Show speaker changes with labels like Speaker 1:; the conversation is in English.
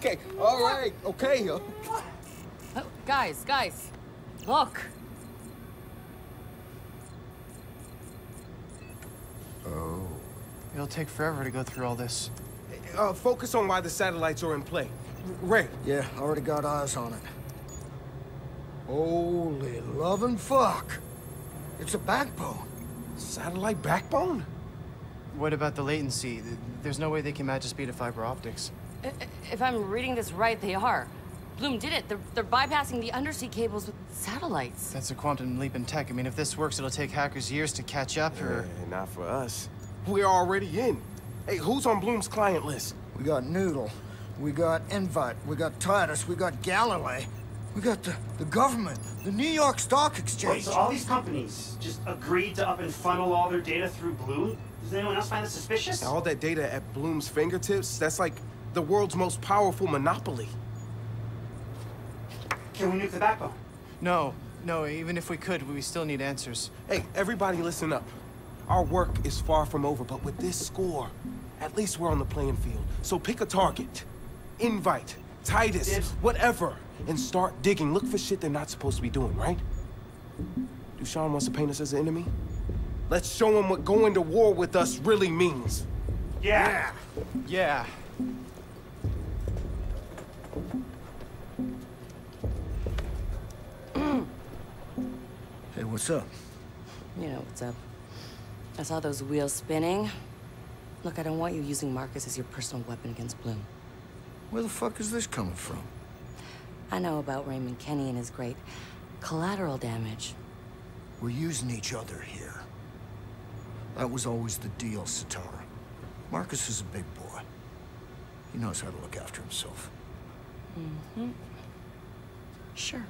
Speaker 1: Okay, all right, okay.
Speaker 2: Oh, guys, guys, look.
Speaker 1: Oh.
Speaker 3: It'll take forever to go through all this.
Speaker 1: Uh, focus on why the satellites are in play. Ray.
Speaker 4: Yeah, I already got eyes on it. Holy loving fuck. It's a backbone.
Speaker 1: Satellite backbone?
Speaker 3: What about the latency? There's no way they can match the speed of fiber optics.
Speaker 2: I- I- If I'm reading this right, they are. Bloom did it. They're, they're bypassing the undersea cables with satellites.
Speaker 3: That's a quantum leap in tech. I mean, if this works, it'll take hackers years to catch up, or...
Speaker 1: Eh, not for us. We're already in. Hey, who's on Bloom's client list?
Speaker 4: We got Nudle. We got Invite. We got Tidis. We got Galilee. We got the, the government. The New York Stock
Speaker 5: Wait,
Speaker 4: Exchange.
Speaker 5: so all these companies just agreed to up and funnel all their data through Bloom? Does anyone else find this suspicious?
Speaker 1: All that data at Bloom's fingertips, that's like the world's most powerful monopoly.
Speaker 5: Can we nuke the backbone?
Speaker 3: No, no, even if we could, we still need answers.
Speaker 1: Hey, everybody listen up. Our work is far from over, but with this score, at least we're on the playing field. So pick a target. Invite, Tidis,
Speaker 5: Dibs.
Speaker 1: whatever, and start digging. Look for shit they're not supposed to be doing, right? Dushan wants to paint us as an enemy? Let's show him what going to war with us really means.
Speaker 5: Yeah.
Speaker 3: Yeah.
Speaker 4: Hey, what's up?
Speaker 2: You know what's up. I saw those wheels spinning. Look, I don't want you using Marcus as your personal weapon against Bloom.
Speaker 4: Where the fuck is this coming from?
Speaker 2: I know about Raymond Kenney and his great collateral damage.
Speaker 4: We're using each other here. That was always the deal, Sitara. Marcus is a big boy. He knows how to look after himself. Mm-hmm. Sure.